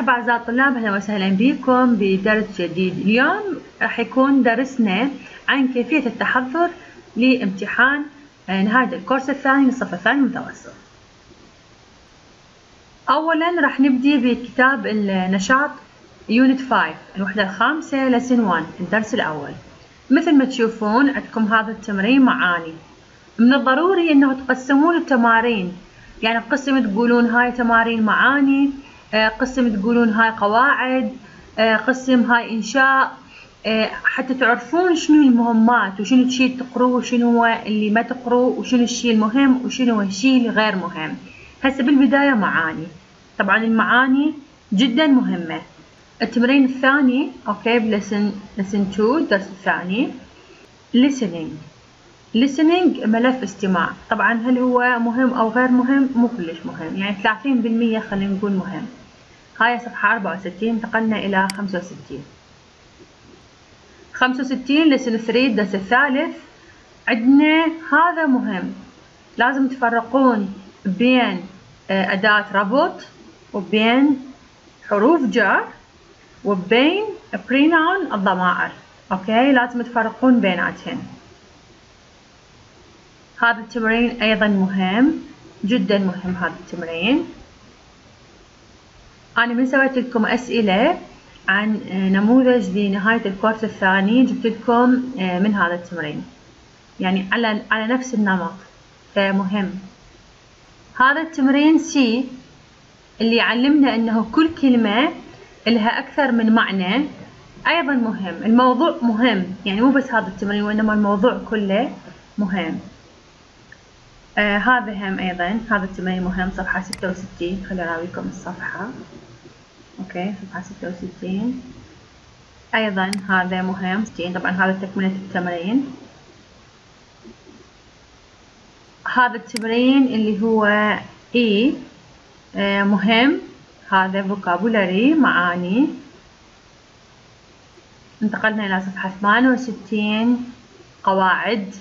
مرحبا أعزائي الطلاب أهلا وسهلا بكم بدرس جديد. اليوم راح يكون درسنا عن كيفية التحضر لامتحان نهاية الكورس الثاني للصف الثاني المتوسط. أولا راح نبدي بكتاب النشاط يونت 5 الوحدة الخامسة لسن 1 الدرس الأول. مثل ما تشوفون عندكم هذا التمرين معاني. من الضروري أنه تقسمون التمارين. يعني قسم تقولون هاي تمارين معاني قسم تقولون هاي قواعد قسم هاي إنشاء حتى تعرفون شنو المهمات وشنو الشيء تقروه وشنو اللي ما تقروه وشنو الشيء المهم وشنو الشيء الغير مهم. هسه بالبداية معاني. طبعا المعاني جدا مهمة. التمرين الثاني okay ب lesson lesson 2 الدرس الثاني listening. listening ملف استماع. طبعا هل هو مهم أو غير مهم؟ مو كلش مهم. يعني 30% خلينا نقول مهم. هاي صفحة 64 انتقلنا إلى 65 65 لسن 3 الدرس الثالث. عندنا هذا مهم. لازم تفرقون بين أداة ربط وبين حروف جر وبين pronoun الضمائر. okay؟ لازم تفرقون بيناتهن هذا التمرين أيضا مهم جدا مهم هذا التمرين. أنا من سويت لكم أسئلة عن نموذج لنهاية الكورس الثاني جبت لكم من هذا التمرين. يعني على على نفس النمط. فمهم. هذا التمرين C اللي يعلمنا أنه كل كلمة لها أكثر من معنى أيضا مهم. الموضوع مهم. يعني مو بس هذا التمرين وإنما الموضوع كله مهم. آه هذا هم أيضا هذا التمرين مهم صفحة ستة وستين. خليني أراويكم الصفحة. أوكي صفحة ستة وستين. أيضا هذا مهم. ستين طبعا هذا تكملة التمرين. هذا التمرين اللي هو إي آه مهم. هذا vocabulary معاني. انتقلنا إلى صفحة ثمانية وستين. قواعد.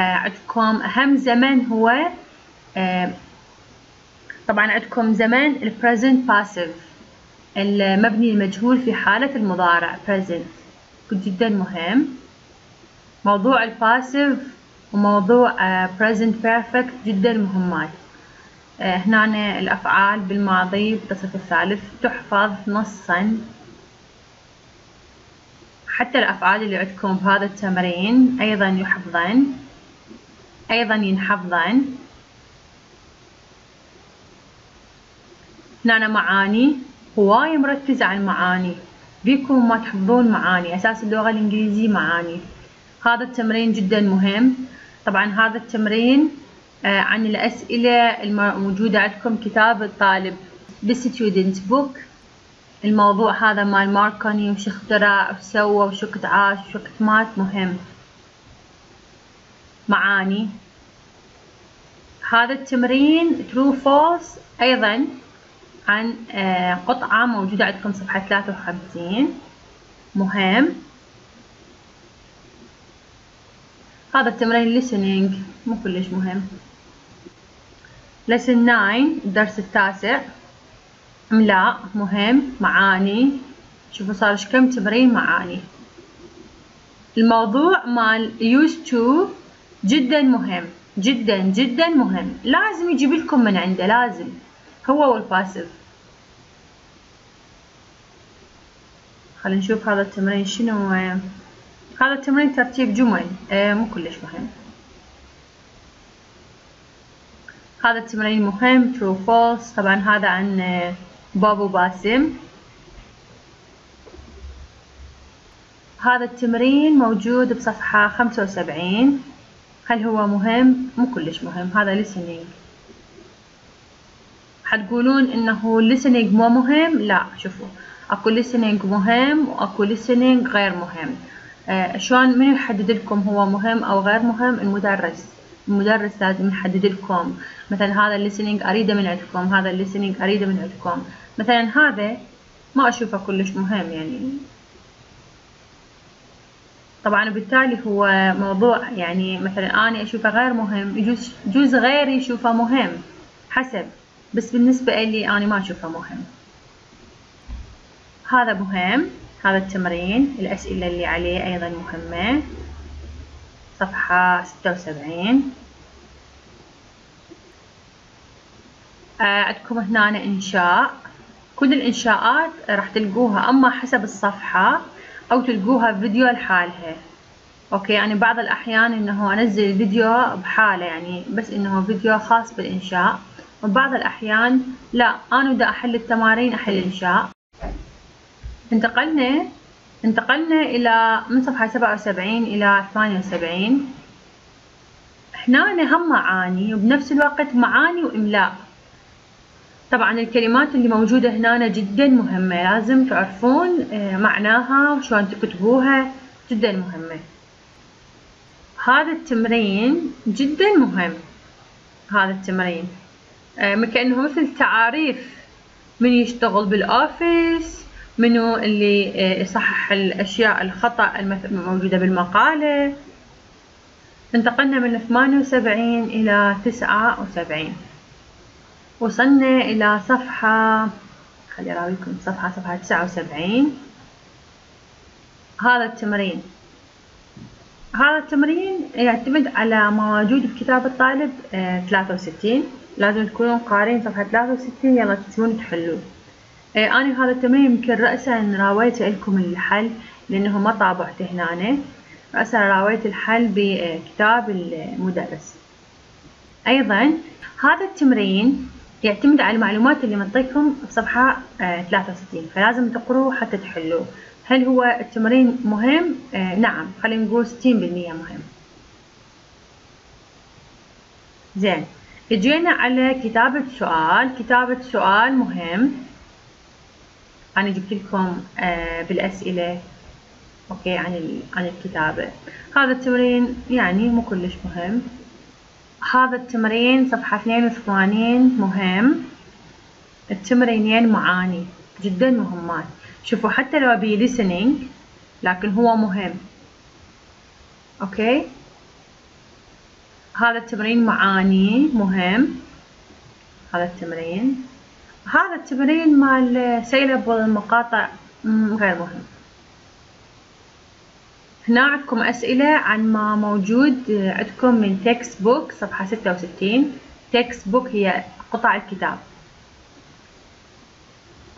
عندكم أهم زمن هو آه طبعا عندكم زمن ال present passive المبني المجهول في حالة المضارع present جدا مهم. موضوع الباسيف وموضوع آه present perfect جدا مهمات هنا الأفعال بالماضي بالتصريف الثالث تحفظ نصا. حتى الأفعال اللي عندكم بهذا التمرين أيضا يحفظن. أيضا ينحفظن هنا معاني. هواي مركز على المعاني بيكم ما تحفظون معاني. أساس اللغة الإنجليزية معاني. هذا التمرين جدا مهم. طبعا هذا التمرين عن الأسئلة الموجودة عندكم. كتاب الطالب. بالستودنت بوك الموضوع هذا مال ماركوني وش اخترع وش سوى وش وقت عاش وش وقت مات. مهم. معاني. هذا التمرين true false أيضا عن قطعة موجودة عندكم صفحة ثلاثة وخمسين. مهم. هذا التمرين listening مو كلش مهم. Lesson 9 الدرس التاسع. املاء مهم. معاني. شوفوا صار كم تمرين معاني. الموضوع مال used to جدا مهم. جدا جدا مهم. لازم يجيب لكم من عنده لازم. هو والباسف خلينا نشوف هذا التمرين شنو. هذا التمرين ترتيب جمل آه مو كلش مهم. هذا التمرين مهم. True false. طبعا هذا عن بابو باسم هذا التمرين موجود بصفحة خمسة وسبعين. هل هو مهم؟ مو كلش مهم هذا listening. حتقولون إنه listening مو مهم؟ لا شوفوا أكو listening مهم وأكو listening غير مهم. آه شلون من يحدد لكم هو مهم أو غير مهم؟ المدرس. المدرس لازم يحدد لكم. مثلا هذا ال listening أريده من عندكم هذا ال listening أريده من عندكم. مثلا هذا ما أشوفه كلش مهم يعني طبعا بالتالي هو موضوع يعني مثلا أنا أشوفه غير مهم يجوز غيري يشوفه مهم حسب بس بالنسبة لي أنا ما أشوفه مهم. هذا مهم هذا التمرين الأسئلة اللي عليه أيضا مهمة. صفحة ستة وسبعين. آه، عندكم هنا إنشاء. كل الإنشاءات راح تلقوها أما حسب الصفحة. أو تلقوها فيديو لحالها أوكي يعني بعض الأحيان إنه أنزل الفيديو بحالة يعني بس إنه فيديو خاص بالإنشاء. وبعض الأحيان لا أنا بدي أحل التمارين أحل إنشاء. انتقلنا انتقلنا إلى من وسبعين إلى ثمانية وسبعين. هنا هم معاني وبنفس الوقت معاني وإملاء. طبعا الكلمات اللي موجودة هنا جدا مهمة لازم تعرفون آه، معناها وشلون تكتبوها جدا مهمة. هذا التمرين جدا مهم هذا التمرين. آه، كأنه مثل تعاريف من يشتغل بالأوفيس منو اللي آه، يصحح الأشياء الخطأ الموجودة بالمقالة. انتقلنا من 78 إلى 79 وصلنا إلى صفحة خلي أراويكم صفحة صفحة تسعة وسبعين. هذا التمرين. هذا التمرين يعتمد على ما موجود بكتاب الطالب آه، ثلاثة وستين. لازم تكونون قارين صفحة ثلاثة وستين يلا تجون تحلون. آه، أنا هذا التمرين يمكن رأسا راويت لكم الحل لأنه ما طابعته هنا. رأسا راويت الحل بكتاب المدرس. أيضا هذا التمرين يعتمد على المعلومات اللي منطيكم بصفحة آه 63 فلازم تقروا حتى تحلوا هل هو التمرين مهم؟ آه نعم. خلينا نقول 60% مهم. زين. اجينا على كتابة سؤال. كتابة سؤال مهم. أنا جبت لكم آه بالأسئلة. أوكي عن عن الكتابة. هذا التمرين يعني مو كلش مهم. هذا التمرين صفحة 82 مهم. التمرينين معاني جدا مهمات. شوفوا حتى لو أبي listening لكن هو مهم. okay؟ هذا التمرين معاني مهم. هذا التمرين. هذا التمرين مال syllable المقاطع غير مهم. هنا عندكم أسئلة عن ما موجود عندكم من textbook صفحة ستة وستين. textbook هي قطع الكتاب.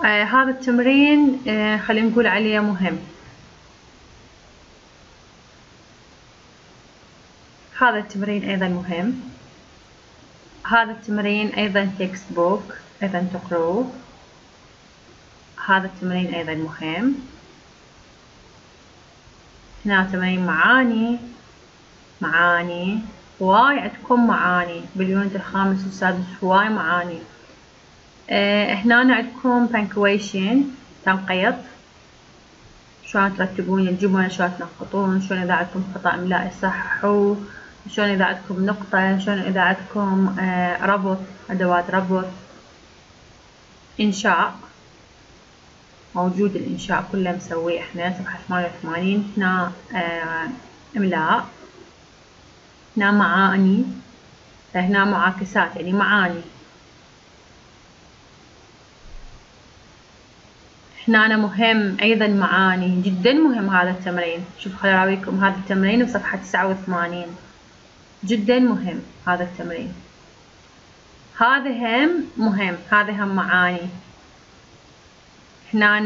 آه هذا التمرين آه خلينا نقول عليه مهم. هذا التمرين أيضا مهم. هذا التمرين أيضا textbook أيضا تقروه هذا التمرين أيضا مهم. هنا تمارين معاني معاني هواي عندكم معاني؟ بال unit الخامس والسادس هواي معاني. آه هنا عندكم punctuation تنقيط. شلون ترتبون؟ الجمل شلون تنقطون؟ شلون إذا عندكم خطأ إملائي صححوا شلون إذا عندكم نقطة؟ شلون إذا عندكم آه ربط أدوات ربط. إنشاء. موجود الإنشاء كله مسويه إحنا صفحة ثمانية وثمانين. هنا آه إملاء هنا معاني. هنا معاكسات يعني معاني. هنا أنا مهم أيضا معاني جدا مهم هذا التمرين. شوف خليني أراويكم. هذا التمرين بصفحة تسعة وثمانين. جدا مهم هذا التمرين. هذا هم مهم هذا هم معاني. هنا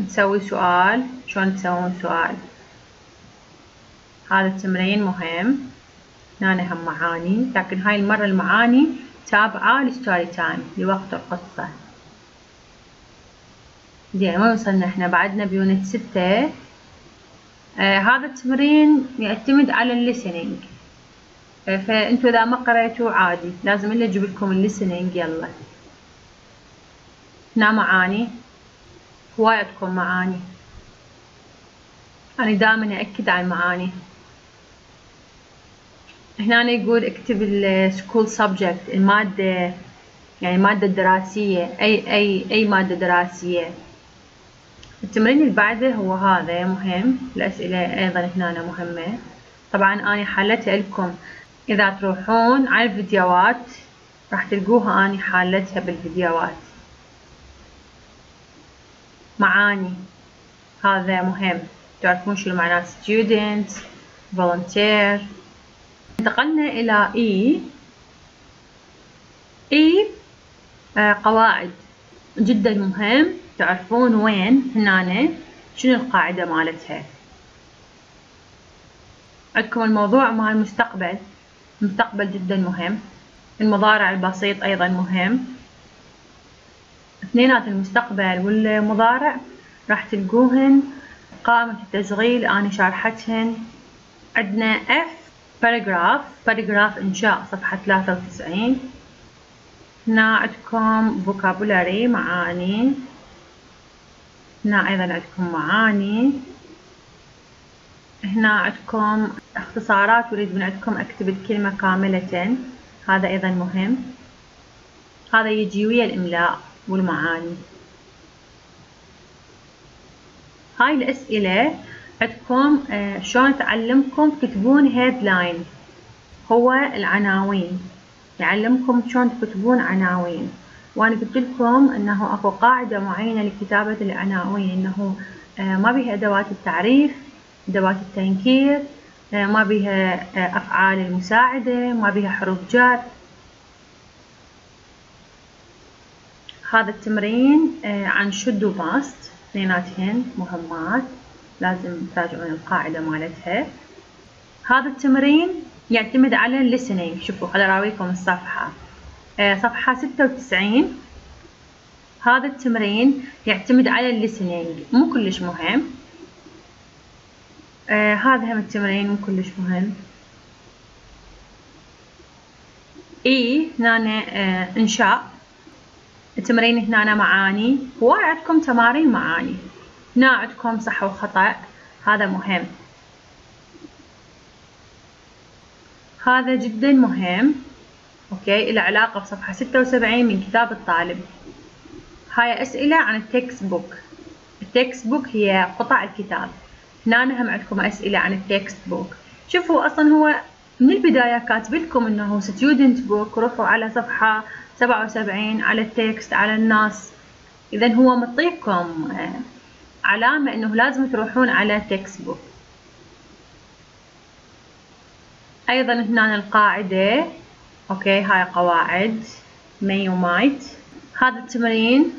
نسوي سؤال. شلون تسوون سؤال؟ هذا التمرين مهم. هنا هم معاني لكن هاي المرة المعاني تابعة لستوري تايم لوقت القصة. زين وين وصلنا إحنا؟ بعدنا ب unit ستة. آه هذا التمرين يعتمد على ال listening آه فأنتوا إذا ما قريتوا عادي لازم إلا أجيب لكم ال listening يلا. هنا معاني. هواي عندكم معاني. أنا دائما أأكد على المعاني. هنا يقول اكتب ال school subject المادة يعني المادة الدراسية أي أي أي مادة دراسية. التمرين اللي بعده هو هذا مهم. الأسئلة أيضا هنا مهمة. طبعا أنا حلتها لكم. إذا تروحون على الفيديوهات راح تلقوها أنا حالتها بالفيديوهات. معاني. هذا مهم. تعرفون شنو معناه student volunteer. انتقلنا إلى E. E آه قواعد. جدا مهم. تعرفون وين هنا شنو القاعدة مالتها؟ عندكم الموضوع مال المستقبل المستقبل جدا مهم. المضارع البسيط أيضا مهم. اثنينات المستقبل والمضارع راح تلقوهن. قائمة التشغيل أنا شارحتهن. عندنا F paragraph paragraph إنشاء صفحة ثلاثة وتسعين. هنا عندكم vocabulary معاني. هنا أيضا عندكم معاني. هنا عندكم اختصارات. أريد من عندكم أكتب الكلمة كاملة. هذا أيضا مهم. هذا يجي ويا الإملاء. والمعاني. هاي الأسئلة عندكم آه، شلون تعلمكم تكتبون هيدلاين هو العناوين. يعلمكم شلون تكتبون عناوين. وأنا قلت لكم إنه أكو قاعدة معينة لكتابة العناوين إنه آه، ما بيها أدوات التعريف أدوات التنكير آه، ما بيها أفعال المساعدة ما بيها حروف جر. هذا التمرين عن should و must اثنيناتهن مهمات لازم تراجعون القاعدة مالتها. هذا التمرين يعتمد على ال listening شوفوا خل اراويكم الصفحة. آه، صفحة ستة وتسعين. هذا التمرين يعتمد على ال listening مو كلش مهم. آه هذا هم التمرين مو كلش مهم. إي هنا آه إنشاء. التمرين هنا معاني. هواي عندكم تمارين معاني. هنا عندكم صح وخطأ. هذا مهم. هذا جدا مهم. okay؟ العلاقة بصفحة ستة وسبعين من كتاب الطالب. هاي أسئلة عن ال textbook ال textbook هي قطع الكتاب. هنا هم عندكم أسئلة عن ال textbook شوفوا أصلا هو من البداية كاتب لكم إنه student book روحوا على صفحة سبعة وسبعين على ال text على الناس إذا هو مطيكم آه، علامة إنه لازم تروحون على textbook أيضا هنا القاعدة okay هاي قواعد may و might هذا التمرين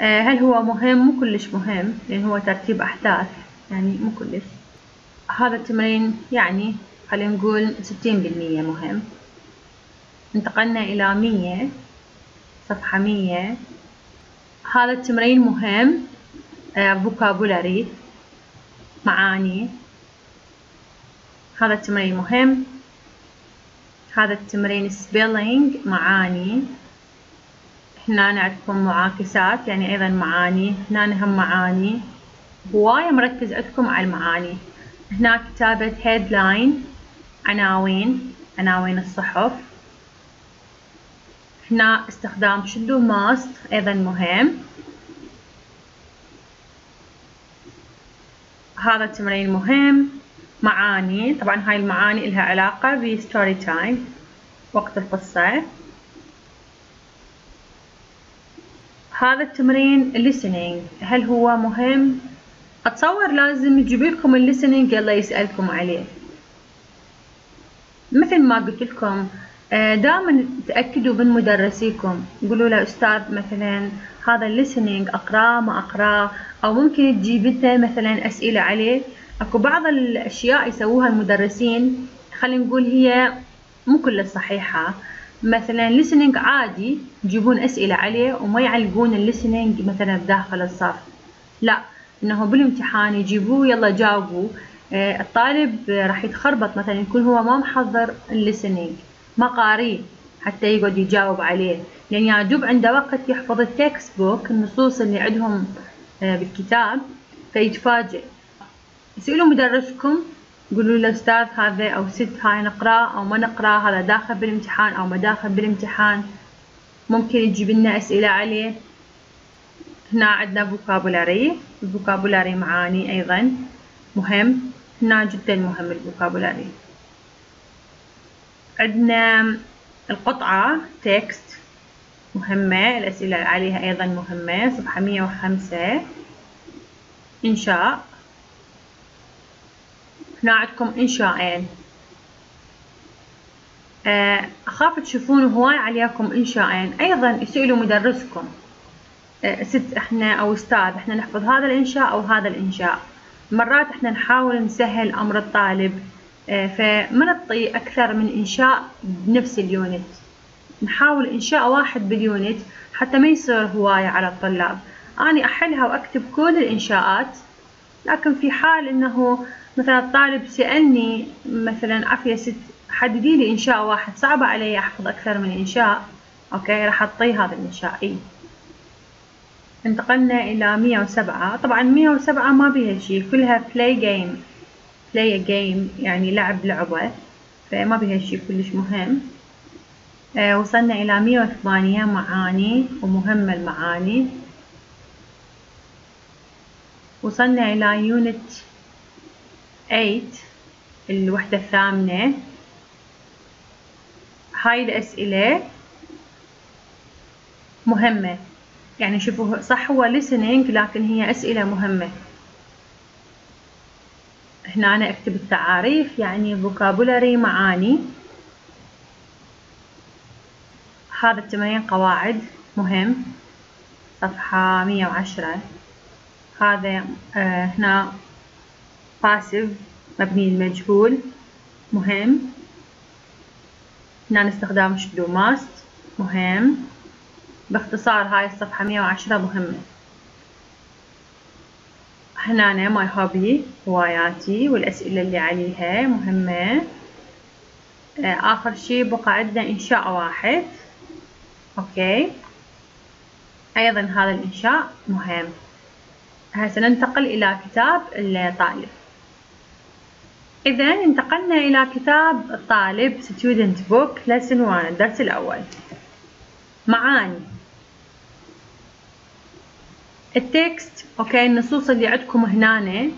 آه هل هو مهم؟ مو كلش مهم لأن هو ترتيب أحداث يعني مو كلش. هذا التمرين يعني خلينا نقول ستين بالمية مهم. انتقلنا إلى مية صفحة مية. هذا التمرين مهم آه vocabulary معاني. هذا التمرين مهم. هذا التمرين spelling معاني. هنا عندكم معاكسات يعني أيضا معاني. هنا هم معاني. هواية مركز عندكم على المعاني. هنا كتابة headline. عناوين عناوين الصحف. هنا استخدام should و must أيضا مهم. هذا التمرين مهم. معاني طبعا هاي المعاني لها علاقة ب story time وقت القصة. هذا التمرين listening هل هو مهم؟ أتصور لازم يجيب لكم ال listening يلا يسألكم عليه. مثل ما قلت لكم آه، دائما تأكدوا من مدرسيكم. قولوا له أستاذ مثلا هذا ال listening أقراه ما أقراه أو ممكن تجيب أنت مثلا أسئلة عليه. أكو بعض الأشياء يسووها المدرسين. خلينا نقول هي مو كلها صحيحة. مثلا listening عادي يجيبون أسئلة عليه وما يعلقون ال listening مثلا بداخل الصف. لا إنه بالامتحان يجيبوه يلا جاوبوا. الطالب راح يتخربط مثلا يكون هو ما محضر ال listening ما قاري حتى يقعد يجاوب عليه. لأن يعني يا عجب عنده وقت يحفظ ال textbook النصوص اللي عندهم آه بالكتاب فيتفاجئ. اسألوا مدرسكم قولوا له أستاذ هذا أو ست هاي نقرأ أو ما نقرأ هذا داخل بالامتحان أو ما داخل بالامتحان. ممكن يجيب لنا أسئلة عليه. هنا عندنا vocabulary ال vocabulary معاني أيضا مهم. هنا جدا مهم ال vocabulary عندنا القطعة text مهمة الأسئلة عليها أيضا مهمة صفحة مية وخمسة. إنشاء. هنا عندكم إنشاءين. آه، أخاف تشوفون هواي عليكم إنشاءين. أيضا اسألوا مدرسكم. آه، ست إحنا أو أستاذ إحنا نحفظ هذا الإنشاء أو هذا الإنشاء. مرات إحنا نحاول نسهل أمر الطالب آه، فما نعطي أكثر من إنشاء بنفس ال unit. نحاول إنشاء واحد بال unit حتى ما يصير هواية على الطلاب. أنا أحلها وأكتب كل الإنشاءات لكن في حال إنه مثلا الطالب سألني مثلا عفية ست حددي لي إنشاء واحد صعب علي أحفظ أكثر من إنشاء؟ أوكي راح أعطيه هذا الإنشاء. إيه انتقلنا إلى مية وسبعة. طبعا مية وسبعة ما بيها شي كلها play game play a game يعني لعب لعبة فما بيها شي كلش مهم. آه وصلنا إلى مية وثمانية معاني ومهمة المعاني. وصلنا إلى يونت 8 الوحدة الثامنة. هاي الأسئلة مهمة. يعني شوفوا صح هو listening لكن هي أسئلة مهمة. هنا أنا أكتب التعاريف يعني vocabulary معاني. هذا التمرين قواعد مهم. صفحة مية وعشرة. هذا آه هنا passive مبني المجهول مهم. هنا استخدام should و must. مهم. باختصار هاي الصفحة مية وعشرة مهمة. هنا my hobby هواياتي والأسئلة اللي عليها مهمة. آه، آخر شي بقى عندنا إنشاء واحد. okay. أيضا هذا الإنشاء مهم. هسه ننتقل إلى كتاب الطالب. إذا انتقلنا إلى كتاب الطالب Student Book Lesson 1 الدرس الأول. معاني. ال text okay النصوص اللي عندكم هنا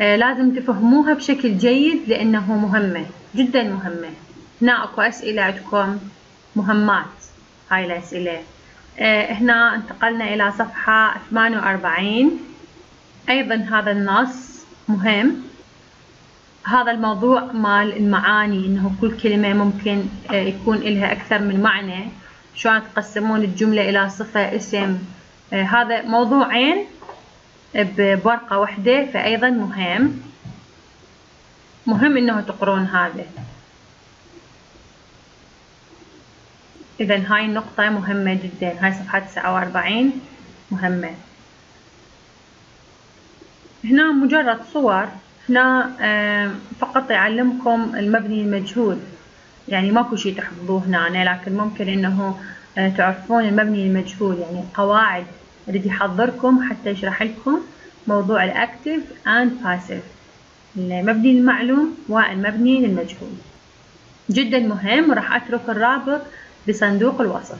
آه لازم تفهموها بشكل جيد لأنه مهمة جدا مهمة. هنا أكو أسئلة عندكم مهمات هاي الأسئلة. آه هنا انتقلنا إلى صفحة 48 أيضا هذا النص مهم. هذا الموضوع مال المعاني إنه كل كلمة ممكن آه، يكون لها أكثر من معنى. شلون تقسمون الجملة إلى صفة اسم هذا موضوعين بورقة واحدة فايضا مهم. مهم إنه تقرون هذا. اذا هاي النقطة مهمة جدا. هاي صفحة 49 مهمة. هنا مجرد صور. هنا فقط يعلمكم المبني المجهول. يعني ماكو شي تحفظوه هنا لكن ممكن إنه آه، تعرفون المبني المجهول يعني القواعد. يريد يحضركم حتى يشرح لكم موضوع ال active and passive المبني المعلوم والمبني للمجهول. جدا مهم وراح أترك الرابط بصندوق الوصف.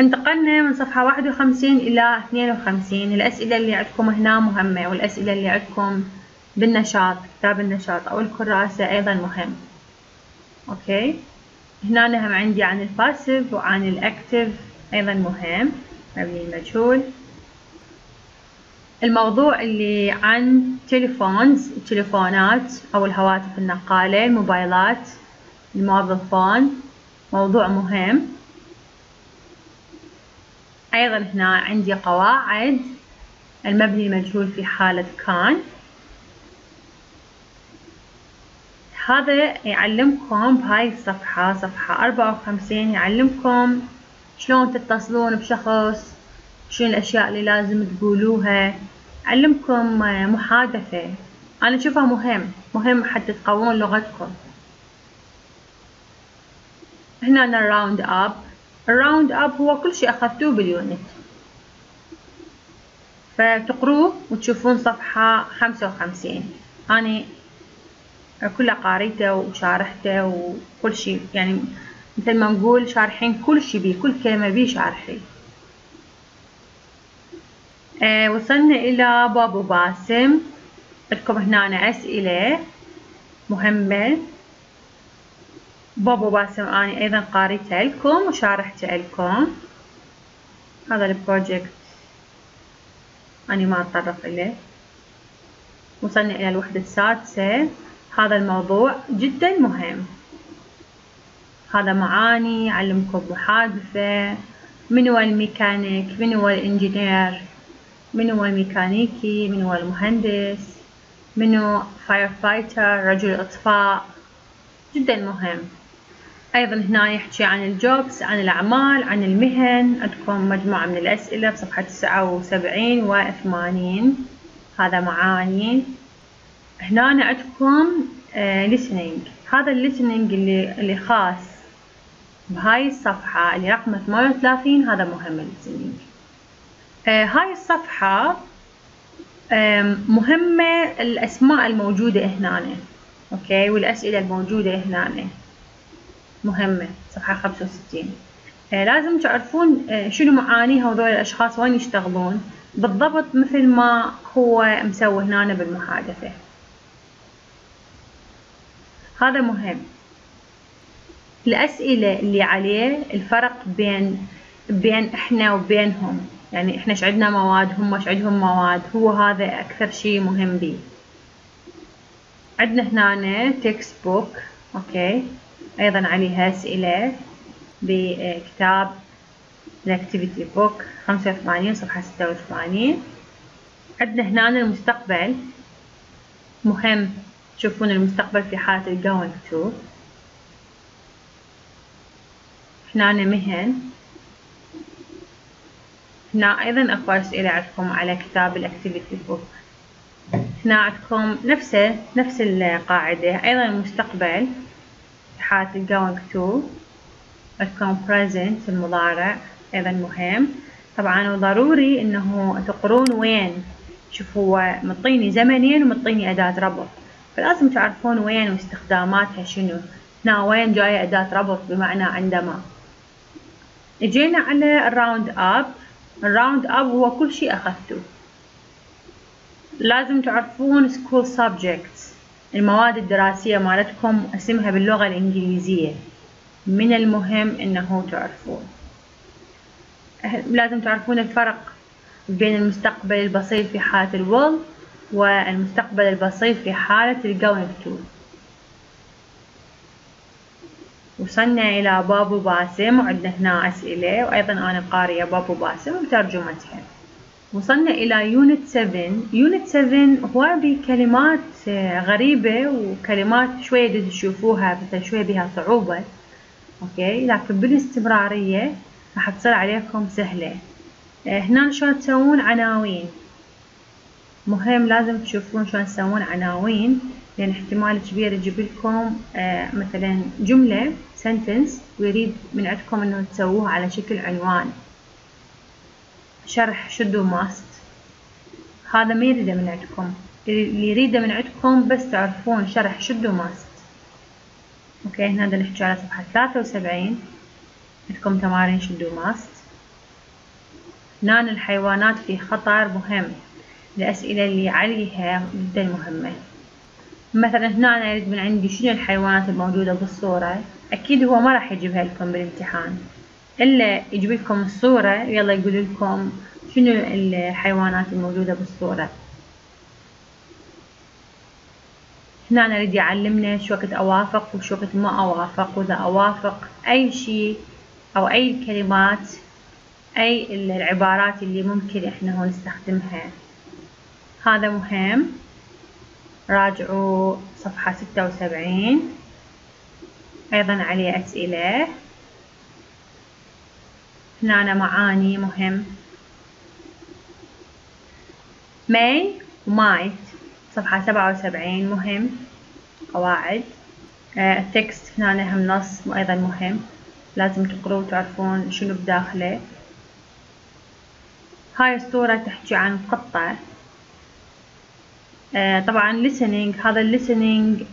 انتقلنا من صفحة واحد وخمسين إلى اثنين وخمسين. الأسئلة اللي عندكم هنا مهمة والأسئلة اللي عندكم بالنشاط كتاب النشاط أو الكراسة أيضا مهم. okay؟ هنا هم عندي عن ال passive وعن ال active أيضا مهم. مبني المجهول الموضوع اللي عن telephones التليفونات أو الهواتف النقالة الموبايلات الموظفون موضوع مهم. أيضا هنا عندي قواعد. المبني المجهول في حالة كان. هذا يعلمكم بهاي الصفحة صفحة أربعة وخمسين يعلمكم شلون تتصلون بشخص؟ شنو الأشياء اللي لازم تقولوها؟ علمكم محادثة. أنا أشوفها مهم. مهم حتى تقوون لغتكم. هنا ال round up ال round up هو كل شيء أخذتوه بال unit فتقروه وتشوفون صفحة خمسة وخمسين. أنا كله قاريته وشارحته وكل شيء. يعني مثل ما نقول شارحين كل شيء بيه كل كلمة بيه شارحين آه وصلنا إلى بابو باسم. لكم هنا أسئلة مهمة. بابو باسم أنا أيضا قاريته لكم وشارحته لكم. هذا البروجكت أنا ما أتطرق إليه. وصلنا إلى الوحدة السادسة. هذا الموضوع جدا مهم. هذا معاني يعلمكم محادثة. من هو الميكانيك؟ من هو ال engineer؟ من هو الميكانيكي؟ من هو المهندس؟ من هو firefighter رجل إطفاء؟ جدا مهم. أيضا هنا يحكي عن ال jobs عن الأعمال عن المهن. عندكم مجموعة من الأسئلة بصفحة تسعة وسبعين وثمانين. هذا معاني. هنا عندكم آه listening. هذا ال listening اللي اللي خاص. بهاي الصفحة اللي رقم 38 هذا مهم ال listening آه هاي الصفحة مهمة الأسماء الموجودة هنا okay؟ والأسئلة الموجودة هنا مهمة صفحة 65 آه لازم تعرفون آه شنو معاني هذول الأشخاص؟ وين يشتغلون؟ بالضبط مثل ما هو مسوي هنا بالمحادثة. هذا مهم. الأسئلة اللي عليه الفرق بين بين إحنا وبينهم. يعني إحنا إيش عندنا مواد هم إيش عندهم مواد هو هذا أكثر شيء مهم بي. عندنا هنا textbook okay. أيضا عليها أسئلة بكتاب ال activity book خمسة وثمانين صفحة ستة وثمانين. عندنا هنا المستقبل. مهم تشوفون المستقبل في حالة ال going to. هنا مهن. هنا أيضا أكو أسئلة عندكم على كتاب ال activity book. هنا عندكم نفسه نفس القاعدة. أيضا المستقبل. حالة ال going to. عندكم present المضارع. أيضا مهم. طبعا وضروري إنه تقرون when. شوف هو مطيني زمنين ومطيني أداة ربط. فلازم تعرفون when واستخداماتها شنو. هنا when جاية أداة ربط بمعنى عندما. إجينا على ال round up ال round up هو كل شيء أخذته. لازم تعرفون school subjects. المواد الدراسية مالتكم أسمها باللغة الإنجليزية. من المهم إنه تعرفون. لازم تعرفون الفرق بين المستقبل البسيط في حالة ال will والمستقبل البسيط في حالة ال going to وصلنا إلى بابو باسم وعندنا هنا أسئلة وأيضا أنا قارية بابو باسم وترجمتها. وصلنا إلى unit 7 unit 7 هو بكلمات غريبة وكلمات شوية تشوفوها مثلا شوية بها صعوبة. okay؟ لكن بالاستمرارية راح تصير عليكم سهلة. هنا شلون تسوون عناوين؟ مهم لازم تشوفون شلون تسوون عناوين. لأن احتمال كبير يجيب لكم آه مثلا جملة sentence ويريد من عندكم إنه تسووها على شكل عنوان. شرح should و must هذا ما يريده من عندكم. اللي يريده من عندكم بس تعرفون شرح should و must okay هنا نحكي على صفحة ثلاثة وسبعين. عندكم تمارين should و must هنا الحيوانات في خطر مهم. الأسئلة اللي عليها جدا مهمة. مثلا هنا أنا أريد من عندي شنو الحيوانات الموجودة بالصورة؟ أكيد هو ما راح يجيبها لكم بالامتحان. إلا يجيب لكم الصورة يلا يقول لكم شنو الحيوانات الموجودة بالصورة. هنا نريد يعلمنا شو وقت أوافق وشو وقت ما أوافق وإذا أوافق أي شيء أو أي كلمات أي العبارات اللي ممكن إحنا هون نستخدمها. هذا مهم. راجعوا صفحة ستة وسبعين. أيضا عليه أسئلة. هنا معاني مهم. may و might صفحة سبعة وسبعين مهم. قواعد. ال text هنا هم نص أيضا مهم. لازم تقروا وتعرفون شنو بداخله. هاي الصورة تحكي عن قطة. آه طبعا listening هذا listening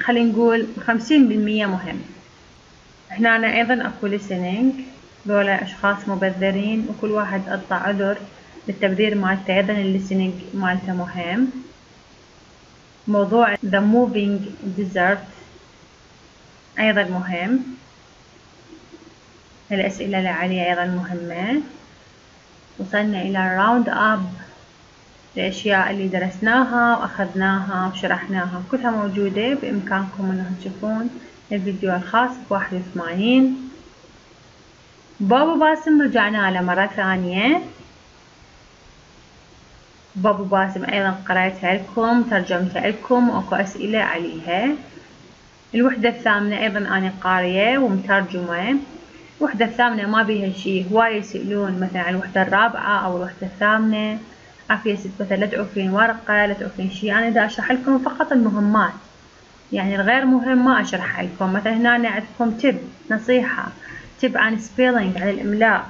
خلينا نقول خمسين بالمية مهم. هنا أنا أيضا أكو listening ذولا أشخاص مبذرين وكل واحد أعطى عذر للتبذير مالته. أيضا الليسننج مالته مهم. موضوع the moving desert أيضا مهم. الأسئلة اللي عليه أيضا مهمة. وصلنا إلى round up. الأشياء اللي درسناها وأخذناها وشرحناها كلها موجودة بإمكانكم أنكم تشوفون الفيديو الخاص بواحد وثمانين. بابا باسم رجعنا له مرة ثانية. بابا باسم أيضا قرأتها لكم ترجمتها لكم وأكو أسئلة عليها. الوحدة الثامنة أيضا أنا قارية ومترجمة. الوحدة الثامنة ما بيها شي هواية يسألون مثلا عن الوحدة الرابعة أو الوحدة الثامنة. عافية ست مثلا لا تعوفين ورقة لا تعوفين شي أنا دا أشرح لكم فقط المهمات. يعني الغير مهم ما أشرح لكم. مثلا هنا عندكم tip نصيحة. tip عن spelling عن الإملاء.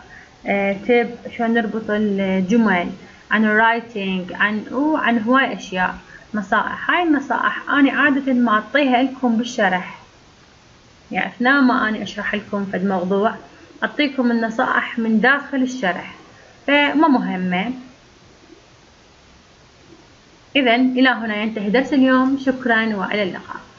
آه tip شلون نربط الجمل. عن ال writing عن وعن هواي أشياء. نصائح. هاي النصائح أنا عادة ما أعطيها لكم بالشرح. يعني أثناء ما أنا أشرح لكم في الموضوع أعطيكم النصائح من داخل الشرح. فما مهمة. إذا إلى هنا ينتهي درس اليوم. شكرا وإلى اللقاء.